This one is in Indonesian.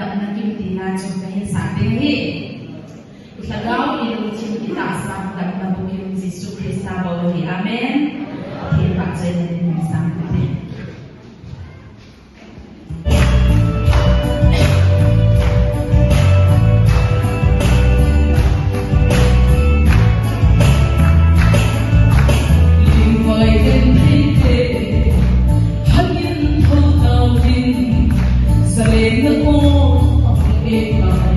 Tapna kim tina chum kahin sate hi. Itlagaw ilu chim kita asam tapna bukim Yesus bawa hi. Amen. Terima kasih dan sampai. cô, học sinh bên ngoài